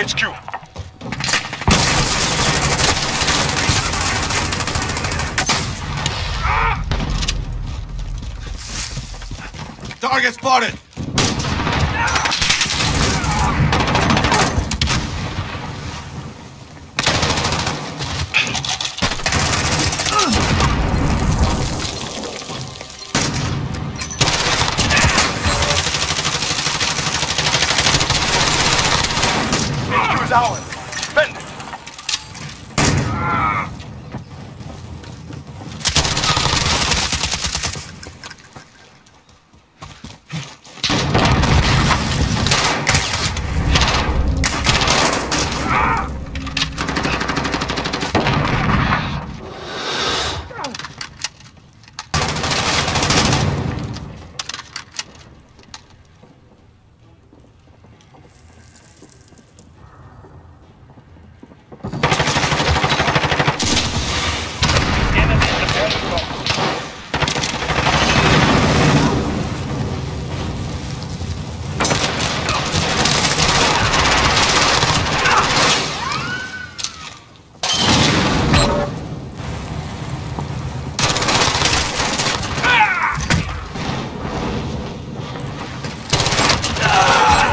HQ. Target spotted! HQ is ours. Defend it.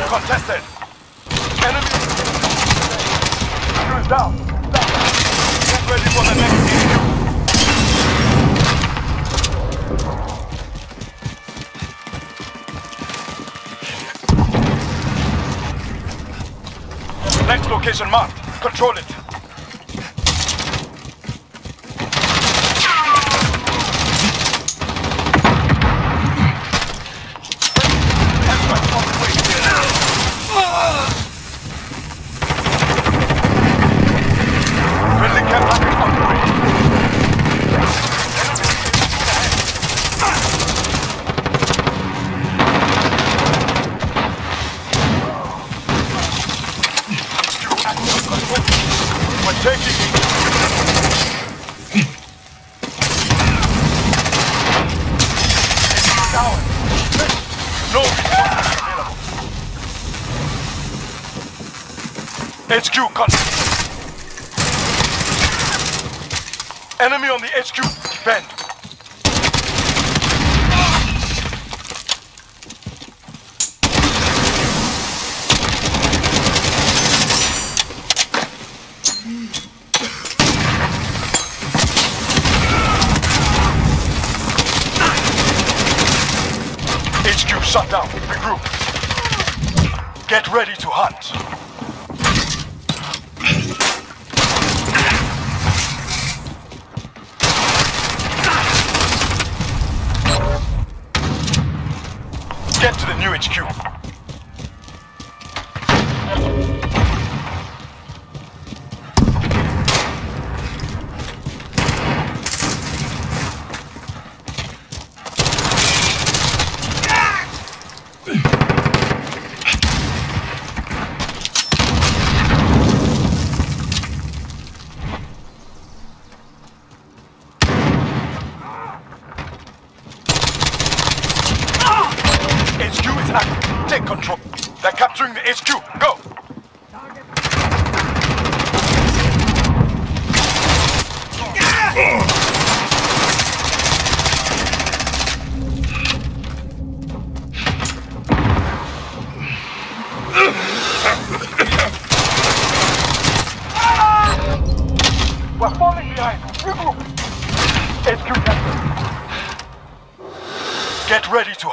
Contested. Enemy. HQ is down. Down. Get ready for the next HQ. Next location marked. Control it. Friendly care package on the way. We're taking Down. No. HQ contact. Enemy on the HQ. Defend. HQ shut down. Regroup. Get ready to hunt. Get to the new HQ. HQ is active. Take control. They're capturing the HQ. Go. We're falling behind. Get ready to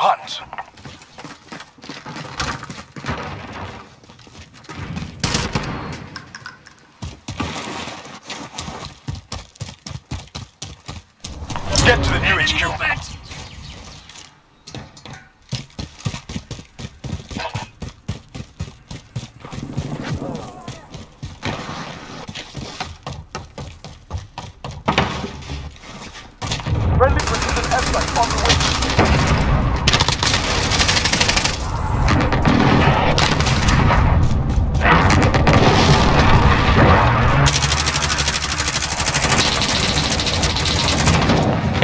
the HQ.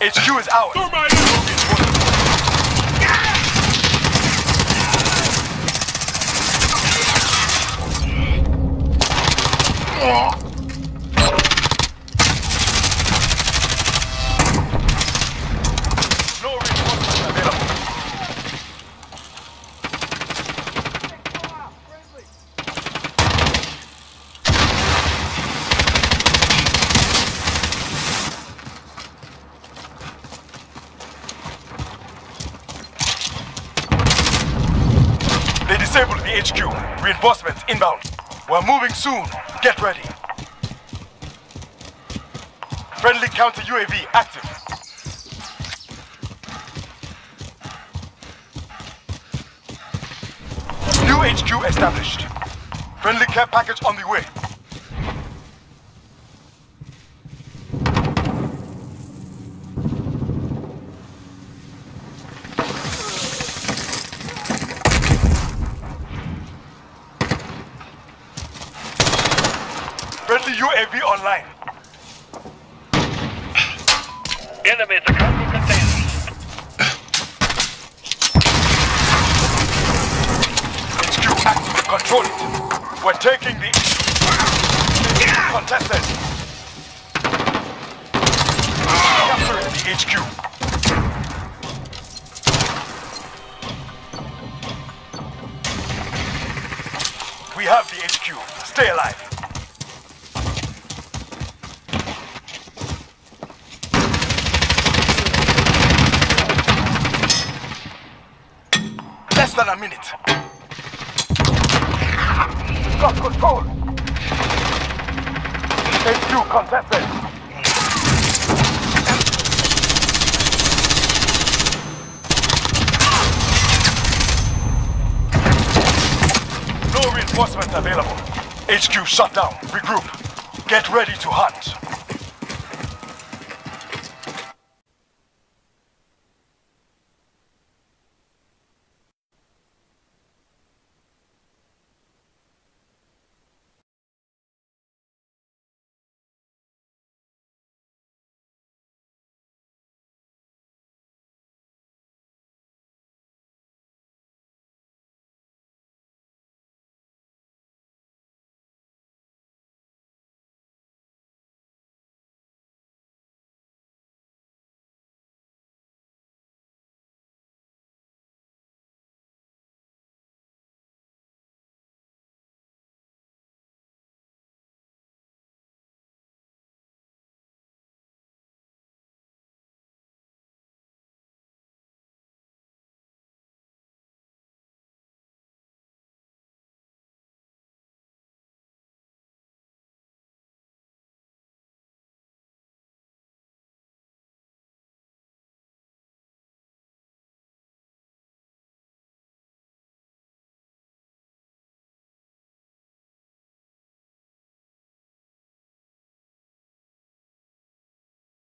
HQ is out reinforcements available. They disabled the HQ. Reinforcements inbound. We're moving soon. Get ready. Friendly counter UAV active. New HQ established. Friendly care package on the way. Friendly UAV online. Enemy at the cargo containers. HQ active. Control it. We're taking the... Contested. Capturing the HQ. We have the HQ. Stay alive. Than a minute. Got control. HQ contested. No reinforcements available. HQ shut down. Regroup. Get ready to hunt.